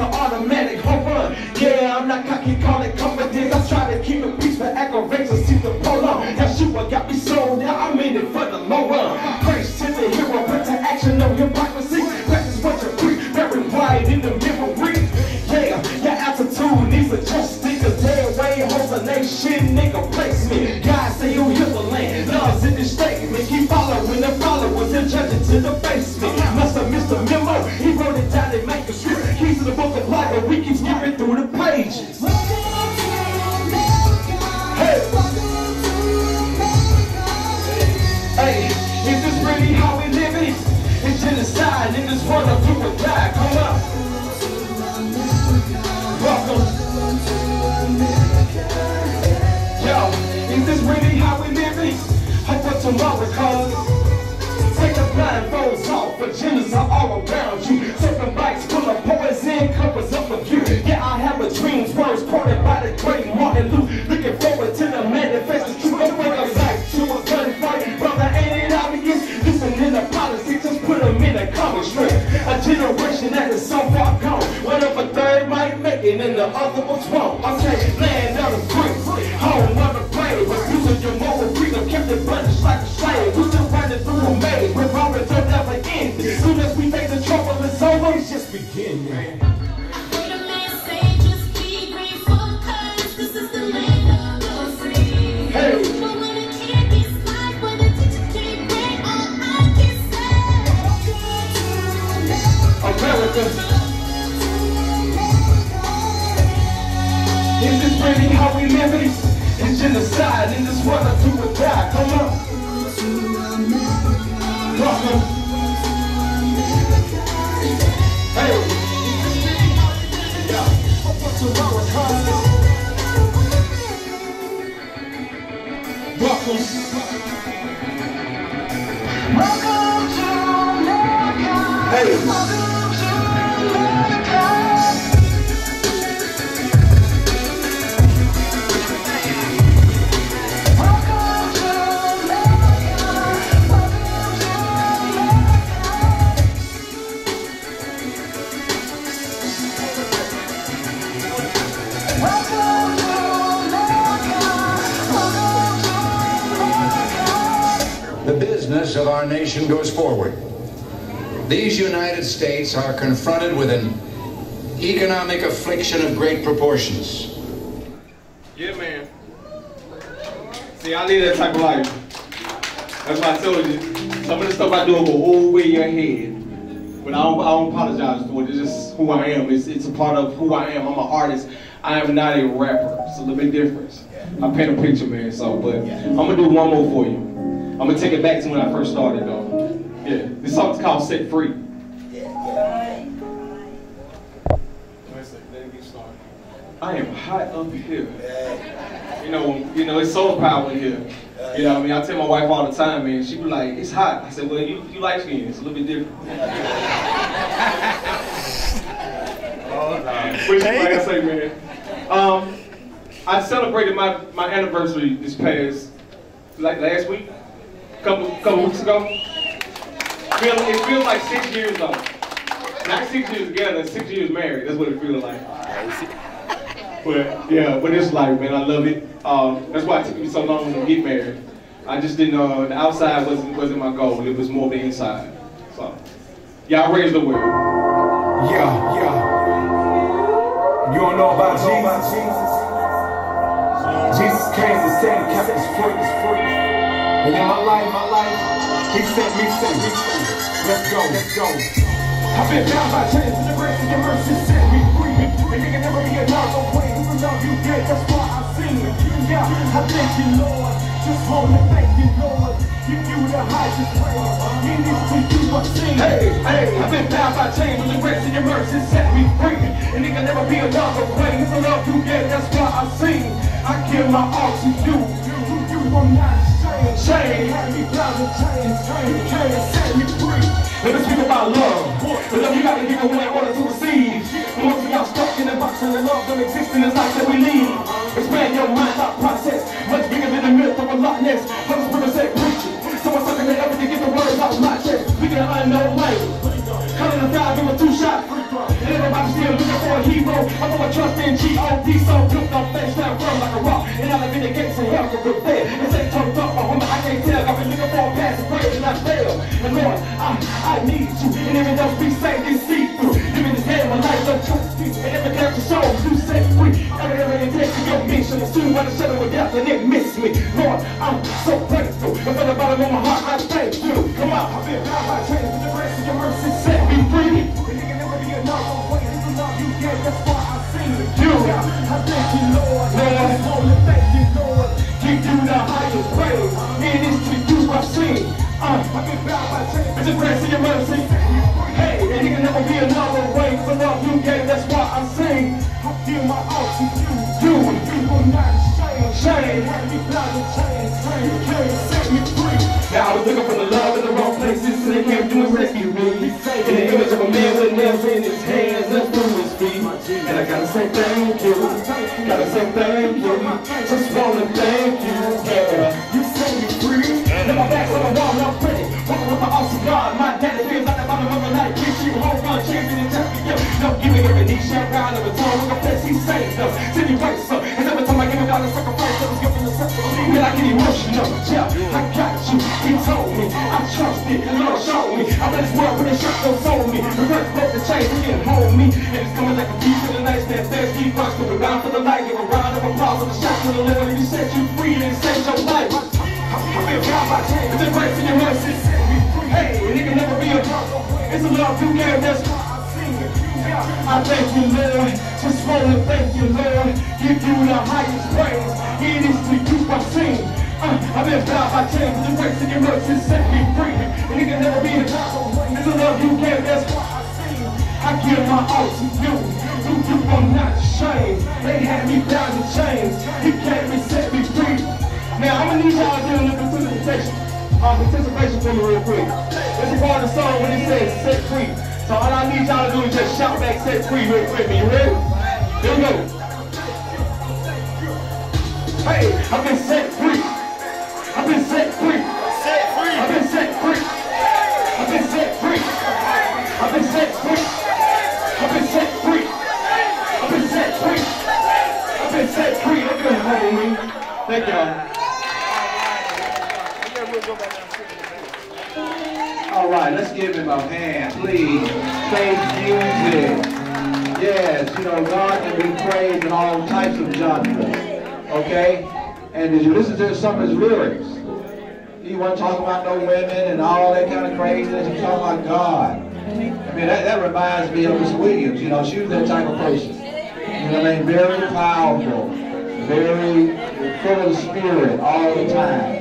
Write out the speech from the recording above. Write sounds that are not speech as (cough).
an automatic home run. Yeah, I'm not cocky, call it confidence. I try to keep the peace, but aggravation seems to pull on. That what got me sold out, I'm but we keep skipping through the pages. Hey. Hey, is this really how we live it? It's genocide in this world of do or die. Come on. Welcome. Make and the other was wrong. I say, land of the free, home of the brave. Abusing your moral freedom, kept it punished like a slave. We still running through a maze, robbery don't never end. Soon as we think the trouble is over, it's just beginning. Really how we live it? It's genocide in this world of do or die. Come on. Welcome. Hey. Comes. Welcome. Business of our nation goes forward. These United States are confronted with an economic affliction of great proportions. Yeah, man. See, I live that type of life. That's why I told you. Some of the stuff I do will go all way your head. But I don't, I don't apologize for it. It's just who I am. It's, it's a part of who I am. I'm an artist. I am not a rapper. It's a little bit different. I paint a picture, man. So, but I'm gonna do one more for you. I'm gonna take it back to when I first started, though. Yeah, this song's called "Set Free." I am hot up here. You know, you know, it's solar power in here. You know, what I mean, I tell my wife all the time, man. She be like, "It's hot." I said, "Well, you you like skin. It's a little bit different." Which, like I say, man. Um, I celebrated my my anniversary this past, like last week, couple couple weeks ago. Feel, it feels like six years though. Not six years together, six years married. That's what it feels like. (laughs) But yeah, but it's like, man, I love it. Um, that's why it took me so long to get married. I just didn't. Uh, the outside wasn't wasn't my goal. It was more the inside. So, y'all raise the word. Yeah, yeah. You don't know about Jesus? Jesus came to save, the captives free. And in my life, my life, he set me free. Let's go, let's go. I've been bound by chains and the grace of your mercy set me free. And you can never be a dog away. The love you get, that's why I sing. Yeah, I thank you, Lord. Just want to thank you, Lord. Give you the highest praise. In this to you I sing. Hey, hey, I've been bound by chains, but the grace and your mercy set me free. And it can never be another way. It's the love you get, that's why I sing. I give my all to you. To you, I'm not me me. Let us speak about love. The love you gotta give away in order to receive. Once we got stuck in the box and the love don't exist in this life that we lead. Expand your mind, thought process. Much bigger than the myth of a Loch Ness. Of death and it miss me. Lord, I'm so grateful. And from the bottom of my heart, I thank you. Come on, I've been bound by chains, but the grace of your mercy set me free. And it can never be another way. It's the love you gave, that's why I sing it. You, I thank you, Lord. Lord, only thank you, Lord. Give you the highest praise. It is to you I sing. Uh, I've been bound by chains, but the grace of your mercy. Hey, and it can never be another way. The love you gave, that's why I sing. I feel my heart to you. You, you will not shame. Shame. When you bound the chains, chains, chains, set me free. Now I was looking for the love in the wrong places, so they came through and rescued me. In the image of a man with nails in his hands and through his feet. And I gotta say thank you. Gotta say thank you. Just wanna thank you. Yeah. You set me free. And my back's on the wall, and I'm pretty. Walking with my awesome God. My daddy feels like the bottom of the night. Reach you home run, chasing and jumping. Yo, no, give me every knee shall bow, never tongue. Look up, he saved us. Emotional. Yeah, I got you. He told me. I trust it. Lord showed me. I let this world put a shot goes on me. Reverse broke the chain, he didn't hold me. And it's coming like a thief in the night. Stand fast, keep rush. Go around for the light. Give a round of applause with a shot to the liver. He set you free and saved your life. I've been bound by chains. It's the grace and your mercy. set me free. Hey, and it can never be a It's a love you gave. That's. I thank you, Lord. Just wanna thank you, Lord. Give you the highest praise. It is to you I sing. Uh, I've been bound by chains. The grace and your mercy set me free. And it can never be a It's a love you gave. That's why I sing. I give my all to you. You, you will not shame. They had me bound in chains. You came and set me free. Now I'm gonna need y'all to do a little participation. Uh, participation for me real quick. This is part of the song when it says set free. So all I need y'all to do is just shout back set free real quick. You ready? Here we go. Hey, I've been set Thank y'all. All right, let's give him a hand, please. Faith music. Yes, you know, God can be praised in all types of genres. Okay? And as you listen to some of his lyrics, he wasn't talking about no women and all that kind of craziness. He was talking about God. I mean, that, that reminds me of Miss Williams. You know, she was that type of person. You know what I mean? Very powerful, very full of the spirit all the time.